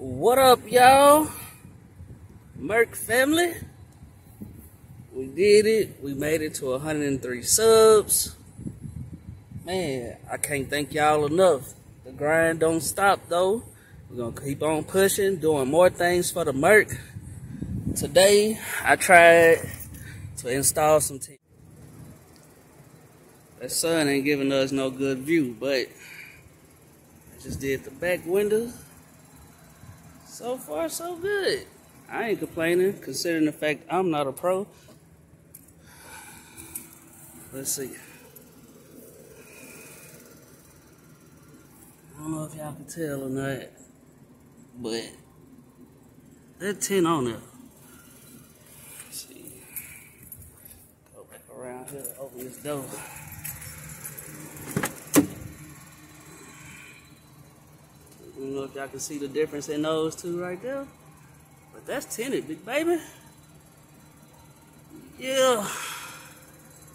What up, y'all? Merc family. We did it. We made it to 103 subs. Man, I can't thank y'all enough. The grind don't stop though. We're gonna keep on pushing, doing more things for the Merc. Today, I tried to install some. That sun ain't giving us no good view, but I just did the back window. So far, so good. I ain't complaining, considering the fact I'm not a pro. Let's see. I don't know if y'all can tell or not, but that 10 on there. Let's see. Go back around here, open this door. Y'all can see the difference in those two right there. But that's tinted, big baby. Yeah.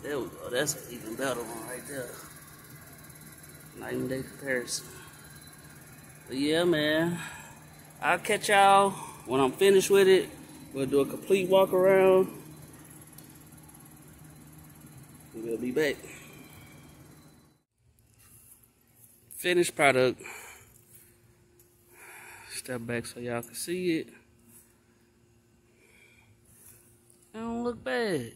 There we go. That's an even better one right there. Night and day comparison. But yeah, man. I'll catch y'all when I'm finished with it. We'll do a complete walk around. We'll be back. Finished product. Step back so y'all can see it. It don't look bad.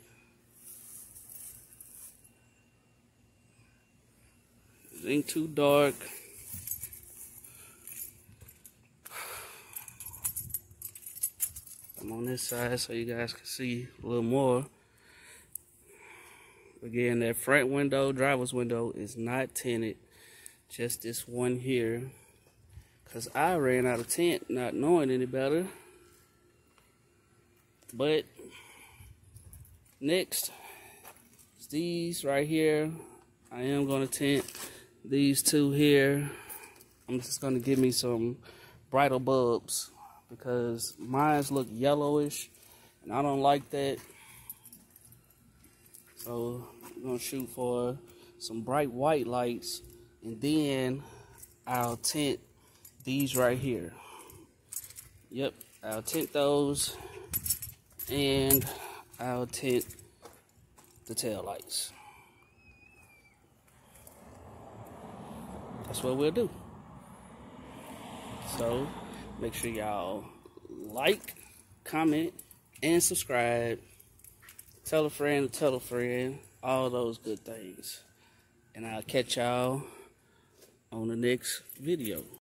It ain't too dark. I'm on this side so you guys can see a little more. Again, that front window, driver's window, is not tinted. Just this one here. Because I ran out of tent not knowing any better. But next, is these right here. I am going to tent these two here. I'm just going to give me some brighter bulbs because mine's look yellowish and I don't like that. So I'm going to shoot for some bright white lights and then I'll tint these right here. Yep, I'll tint those and I'll tint the tail lights. That's what we'll do. So make sure y'all like, comment, and subscribe. Tell a friend tell a friend. All those good things. And I'll catch y'all on the next video.